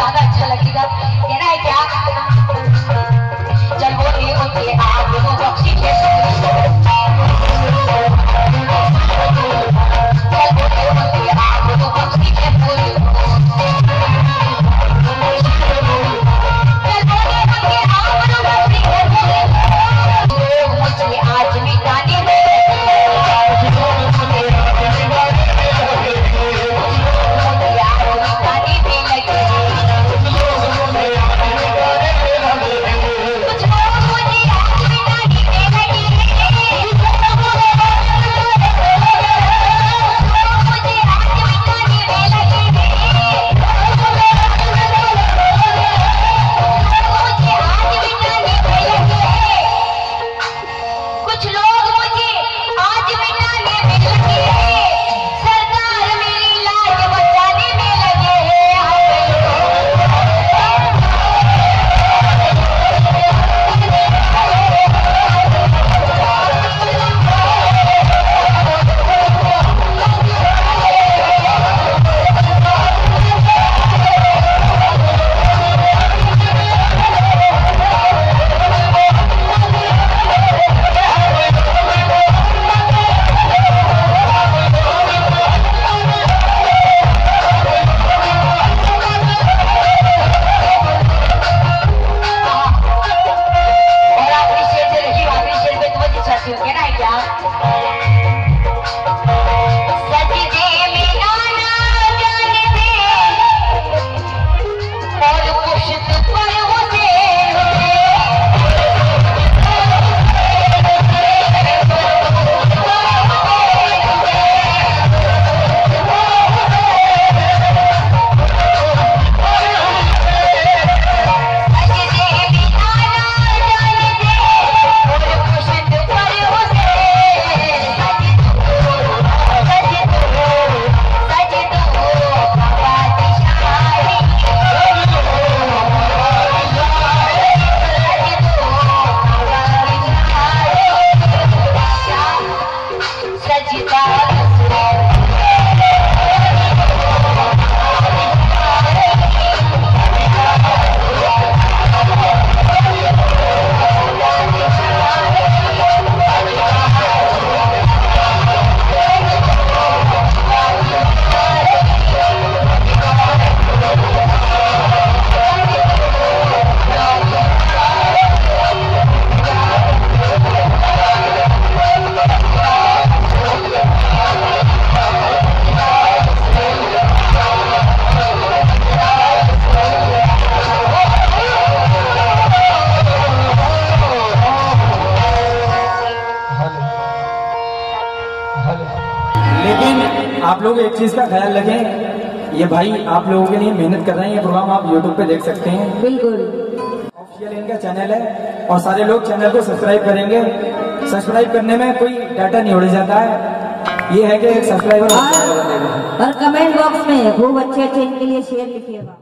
ज़्यादा अच्छा लगेगा। कहना है क्या? आप लोग एक चीज़ का ख्याल रखें ये भाई आप लोगों के लिए मेहनत कर रहे हैं ये प्रोग्राम आप यूट्यूब पे देख सकते हैं। बिल्कुल। ऑफिशियल इनका चैनल है और सारे लोग चैनल को सब्सक्राइब करेंगे। सब्सक्राइब करने में कोई डाटा नहीं उड़ जाता है। ये है कि एक सब्सक्राइबर और, और कमेंट बॉक्स में खूब अच्छे अच्छे इनके लिए शेयर लिखिएगा